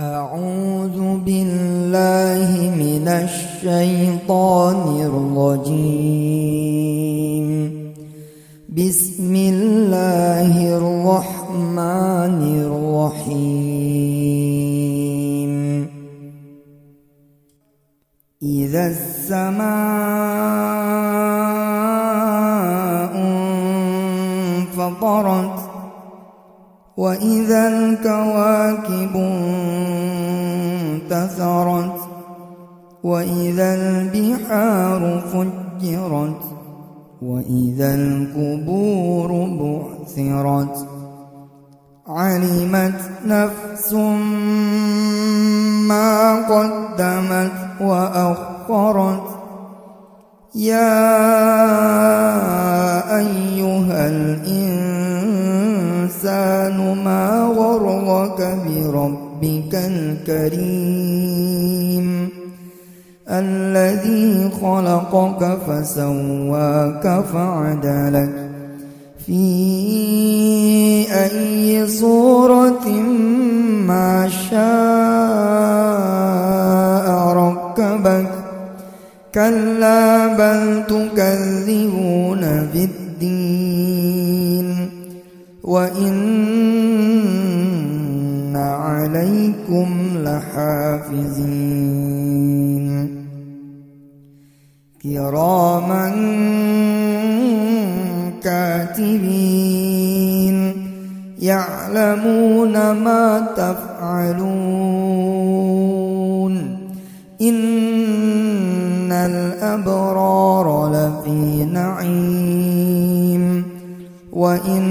أعوذ بالله من الشيطان الرجيم. بسم الله الرحمن الرحيم. إذا السماء انفطرت وإذا الكواكب انتثرت وإذا البحار فجرت وإذا القبور بعثرت علمت نفس ما قدمت وأخرت يا أيها الإنسان ما غرك بربك الكريم الذي خلقك فسواك فعدلك في أي صورة ما شاء ركبك كلا بل تكذبون بالدين وإن عليكم لحافظين كراما كاتبين يعلمون ما تفعلون. إن الأبرار لفي نعيم. وإن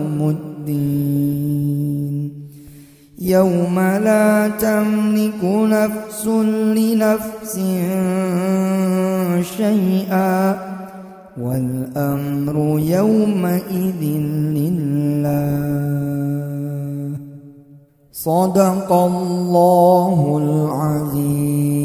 الدين يوم لا تملك نفس لنفس شيئا والأمر يومئذ لله. صدق الله العظيم.